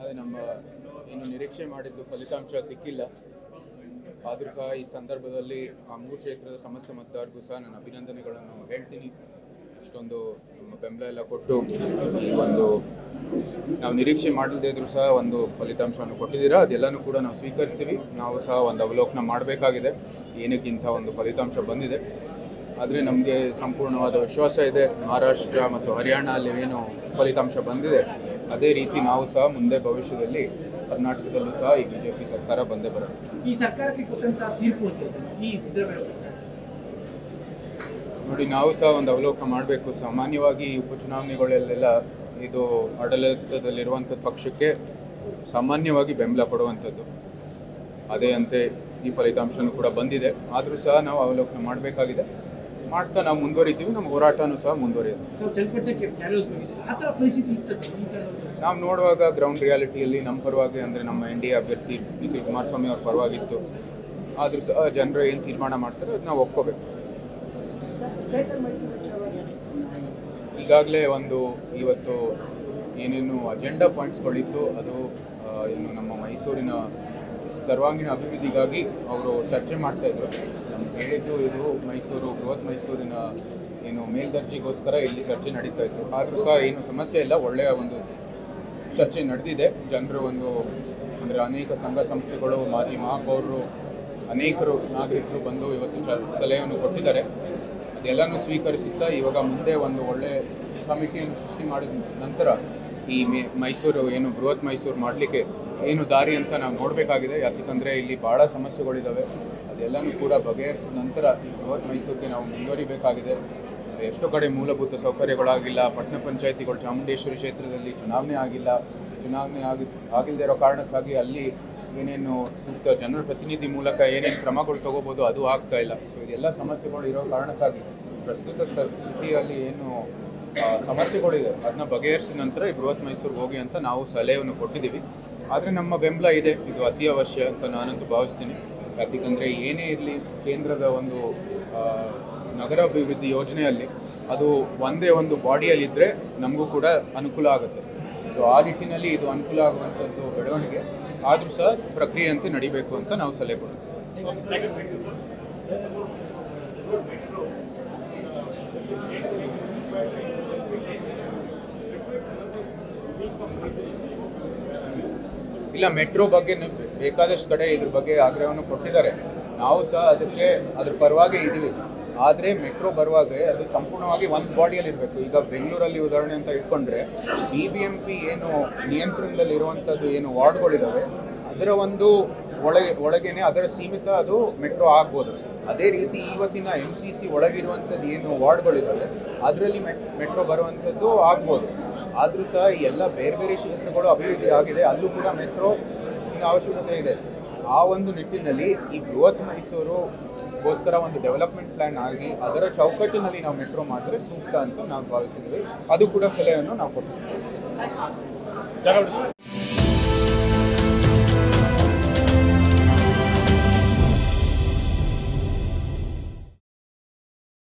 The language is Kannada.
ಅದೇ ನಮ್ಮ ಏನು ನಿರೀಕ್ಷೆ ಮಾಡಿದ್ದು ಫಲಿತಾಂಶ ಸಿಕ್ಕಿಲ್ಲ. ಆದರೂ ಸಹ ಈ ಸಂದರ್ಭದಲ್ಲಿ ಆ ಮೂರು ಕ್ಷೇತ್ರದ ಸಮಸ್ತ ಮತದಾರರಿಗೂ ಸಹ ನನ್ನ ಅಭಿನಂದನೆಗಳನ್ನು ಹೇಳ್ತೀನಿ. ಅಷ್ಟೊಂದು ನಮ್ಮ ಬೆಂಬಲ ಎಲ್ಲ ಕೊಟ್ಟು ಈ ಒಂದು ನಾವು ನಿರೀಕ್ಷೆ ಮಾಡದೇ ಇದ್ರೂ ಸಹ ಒಂದು ಫಲಿತಾಂಶವನ್ನು ಕೊಟ್ಟಿದ್ದೀರಾ, ಅದೆಲ್ಲನೂ ಕೂಡ ನಾವು ಸ್ವೀಕರಿಸ್ತೀವಿ ನಾವು ಸಹ ಒಂದು ಅವಲೋಕನ ಮಾಡಬೇಕಾಗಿದೆ. ಏನಕ್ಕೆ ಇಂಥ ಒಂದು ಫಲಿತಾಂಶ ಬಂದಿದೆ. ಆದರೆ ನಮಗೆ ಸಂಪೂರ್ಣವಾದ ವಿಶ್ವಾಸ ಇದೆ. ಮಹಾರಾಷ್ಟ್ರ ಮತ್ತು ಹರಿಯಾಣ ಅಲ್ಲಿ ಏನು ಫಲಿತಾಂಶ ಬಂದಿದೆ ಅದೇ ರೀತಿ ನಾವು ಸಹ ಮುಂದೆ ಭವಿಷ್ಯದಲ್ಲಿ ಕರ್ನಾಟಕದಲ್ಲೂ ಸಹ ಈ ಬಿಜೆಪಿ ಸರ್ಕಾರ ಬಂದೇ ಬರುತ್ತೆ. ಈ ಸರ್ಕಾರಕ್ಕೆ ಕೊಟ್ಟಂತಹ ತೀರ್ಪು ಈ ನೋಡಿ ನಾವು ಸಹ ಒಂದು ಅವಲೋಕನ ಮಾಡಬೇಕು. ಸಾಮಾನ್ಯವಾಗಿ ಈ ಉಪಚುನಾವಣೆಗಳಲ್ಲೆಲ್ಲ ಇದು ಆಡಳಿತದಲ್ಲಿರುವಂಥ ಪಕ್ಷಕ್ಕೆ ಸಾಮಾನ್ಯವಾಗಿ ಬೆಂಬಲ ಕೊಡುವಂಥದ್ದು. ಅದೇ ಅಂತೆ ಈ ಫಲಿತಾಂಶನೂ ಕೂಡ ಬಂದಿದೆ. ಆದರೂ ಸಹ ನಾವು ಅವಲೋಕನ ಮಾಡಬೇಕಾಗಿದೆ. ಮಾಡ್ತಾ ನಾವು ಮುಂದುವರಿತೀವಿ ನಮ್ಮ ಹೋರಾಟನೂ ಸಹ ಮುಂದುವರಿಯುತ್ತೆ. ನಾವು ನೋಡುವಾಗ ಗ್ರೌಂಡ್ ರಿಯಾಲಿಟಿಯಲ್ಲಿ ನಮ್ಮ ಪರವಾಗಿ ಅಂದರೆ ನಮ್ಮ ಎನ್ ಡಿ ಎ ಅಭ್ಯರ್ಥಿ ನಿಖಿಲ್ ಕುಮಾರಸ್ವಾಮಿ ಅವ್ರ ಪರವಾಗಿತ್ತು. ಆದರೂ ಸಹ ಜನರು ಏನು ತೀರ್ಮಾನ ಮಾಡ್ತಾರೆ ಅದು ನಾವು ಒಪ್ಕೋಬೇಕು. ಈಗಾಗಲೇ ಒಂದು ಇವತ್ತು ಏನೇನು ಅಜೆಂಡಾ ಪಾಯಿಂಟ್ಸ್ಗಳಿತ್ತು ಅದು ಏನು ನಮ್ಮ ಮೈಸೂರಿನ ಸರ್ವಾಂಗೀಣ ಅಭಿವೃದ್ಧಿಗಾಗಿ ಅವರು ಚರ್ಚೆ ಮಾಡ್ತಾ ಇದ್ರು. ನಮ್ಗೆ ಹೇಳಿದ್ದು ಇದು ಮೈಸೂರು, ಬೃಹತ್ ಮೈಸೂರಿನ ಏನು ಮೇಲ್ದರ್ಜೆಗೋಸ್ಕರ ಇಲ್ಲಿ ಚರ್ಚೆ ನಡೀತಾ ಇತ್ತು. ಆದರೂ ಸಹ ಏನು ಸಮಸ್ಯೆ ಇಲ್ಲ, ಒಳ್ಳೆಯ ಒಂದು ಚರ್ಚೆ ನಡೆದಿದೆ. ಜನರು ಒಂದು ಅಂದರೆ ಅನೇಕ ಸಂಘ ಸಂಸ್ಥೆಗಳು, ಮಾಜಿ ಮಹಾಪೌರರು, ಅನೇಕರು ನಾಗರಿಕರು ಬಂದು ಇವತ್ತು ಚ ಸಲಹೆಯನ್ನು ಕೊಟ್ಟಿದ್ದಾರೆ. ಅದೆಲ್ಲನೂ ಸ್ವೀಕರಿಸುತ್ತಾ ಇವಾಗ ಮುಂದೆ ಒಂದು ಒಳ್ಳೆ ಕಮಿಟಿಯನ್ನು ಸೃಷ್ಟಿ ಮಾಡಿದ ನಂತರ ಈ ಮೈಸೂರು ಏನು ಬೃಹತ್ ಮೈಸೂರು ಮಾಡಲಿಕ್ಕೆ ಏನು ದಾರಿ ಅಂತ ನಾವು ನೋಡಬೇಕಾಗಿದೆ. ಯಾಕಂದರೆ ಇಲ್ಲಿ ಭಾಳ ಸಮಸ್ಯೆಗಳಿದ್ದಾವೆ ಅದೆಲ್ಲನೂ ಕೂಡ ಬಗೆಹರಿಸಿದ ನಂತರ ಈ ಬೃಹತ್ ಮೈಸೂರಿಗೆ ನಾವು ಮುಂದುವರಿಬೇಕಾಗಿದೆ. ಎಷ್ಟೋ ಕಡೆ ಮೂಲಭೂತ ಸೌಕರ್ಯಗಳಾಗಿಲ್ಲ. ಪಟ್ಟಣ ಪಂಚಾಯತಿಗಳು ಚಾಮುಂಡೇಶ್ವರಿ ಕ್ಷೇತ್ರದಲ್ಲಿ ಚುನಾವಣೆ ಆಗಿಲ್ಲ. ಚುನಾವಣೆ ಆಗಿ ಆಗಿಲ್ಲದೆ ಇರೋ ಕಾರಣಕ್ಕಾಗಿ ಅಲ್ಲಿ ಏನೇನು ಸೂಕ್ತ ಜನರ ಪ್ರತಿನಿಧಿ ಮೂಲಕ ಏನೇನು ಕ್ರಮಗಳು ತಗೋಬೋದು ಅದು ಆಗ್ತಾ ಇಲ್ಲ. ಸೊ ಇದೆಲ್ಲ ಸಮಸ್ಯೆಗಳು ಇರೋ ಕಾರಣಕ್ಕಾಗಿ ಪ್ರಸ್ತುತ ಸ್ಥಿತಿಯಲ್ಲಿ ಏನು ಸಮಸ್ಯೆಗಳಿದೆ. ಅದನ್ನ ಬಗೆಹರಿಸಿದ ನಂತರ ಈ ಬೃಹತ್ ಮೈಸೂರಿಗೆ ಹೋಗಿ ಅಂತ ನಾವು ಸಲಹೆಯನ್ನು ಕೊಟ್ಟಿದ್ದೀವಿ. ಆದರೆ ನಮ್ಮ ಬೆಂಬಲ ಇದೆ. ಇದು ಅತಿ ಅವಶ್ಯ ಅಂತ ನಾನಂತೂ ಭಾವಿಸ್ತೀನಿ. ಯಾಕಂದರೆ ಏನೇ ಇರಲಿ, ಕೇಂದ್ರದ ಒಂದು ನಗರಾಭಿವೃದ್ಧಿ ಯೋಜನೆಯಲ್ಲಿ ಅದು ಒಂದೇ ಒಂದು ಬಾಡಿಯಲ್ಲಿದ್ದರೆ ನಮಗೂ ಕೂಡ ಅನುಕೂಲ ಆಗುತ್ತೆ. ಸೊ ಆ ನಿಟ್ಟಿನಲ್ಲಿ ಇದು ಅನುಕೂಲ ಆಗುವಂಥದ್ದು ಬೆಳವಣಿಗೆ. ಆದರೂ ಸಹ ಪ್ರಕ್ರಿಯೆಯಂತೆ ನಡಿಬೇಕು ಅಂತ ನಾವು ಸಲಹೆ ಕೊಡ್ತೀವಿ. ಇಲ್ಲ ಮೆಟ್ರೋ ಬಗ್ಗೆ ಬೇಕಾದಷ್ಟು ಕಡೆ ಇದ್ರ ಬಗ್ಗೆ ಆಗ್ರಹವನ್ನು ಕೊಟ್ಟಿದ್ದಾರೆ. ನಾವು ಸಹ ಅದಕ್ಕೆ ಅದ್ರ ಪರವಾಗಿ ಇದ್ದೀವಿ ಆದರೆ ಮೆಟ್ರೋ ಬರುವಾಗ ಅದು ಸಂಪೂರ್ಣವಾಗಿ ಒಂದು ಬಾಡಿಯಲ್ಲಿ ಇರಬೇಕು. ಈಗ ಬೆಂಗಳೂರಲ್ಲಿ ಉದಾಹರಣೆ ಅಂತ ಇಟ್ಕೊಂಡ್ರೆ ಬಿ ಬಿ ಎಂ ಪಿ ಏನು ನಿಯಂತ್ರಣದಲ್ಲಿ ಇರುವಂಥದ್ದು ಏನು ವಾರ್ಡ್ಗಳಿದ್ದಾವೆ ಅದರ ಒಂದು ಒಳಗೆ ಒಳಗೇನೆ ಅದರ ಸೀಮಿತ ಅದು ಮೆಟ್ರೋ ಆಗ್ಬೋದು. ಅದೇ ರೀತಿ ಇವತ್ತಿನ ಎಂ ಸಿ ಸಿ ಒಳಗಿರುವಂಥದ್ದು ಏನು ವಾರ್ಡ್ಗಳಿದ್ದಾವೆ ಅದರಲ್ಲಿ ಮೆಟ್ ಮೆಟ್ರೋ ಬರುವಂಥದ್ದು ಆಗ್ಬೋದು. ಆದರೂ ಸಹ ಎಲ್ಲ ಬೇರೆ ಬೇರೆ ಕ್ಷೇತ್ರಗಳು ಅಭಿವೃದ್ಧಿ ಆಗಿದೆ. ಅಲ್ಲೂ ಕೂಡ ಮೆಟ್ರೋ ಇನ್ನ ಅವಶ್ಯಕತೆ ಇದೆ. ಆ ಒಂದು ನಿಟ್ಟಿನಲ್ಲಿ ಈ ಬೃಹತ್ ಮೈಸೂರುಗೋಸ್ಕರ ಒಂದು ಡೆವಲಪ್ಮೆಂಟ್ ಪ್ಲಾನ್ ಆಗಿ ಅದರ ಚೌಕಟ್ಟಿನಲ್ಲಿ ನಾವು ಮೆಟ್ರೋ ಮಾಡಿದ್ರೆ ಸೂಕ್ತ ಅಂತ ನಾವು ಭಾವಿಸಿದ್ವಿ ಅದು ಕೂಡ ಸಲಹೆಯನ್ನು ನಾವು ಕೊಟ್ಟಿದ್ದೀವಿ.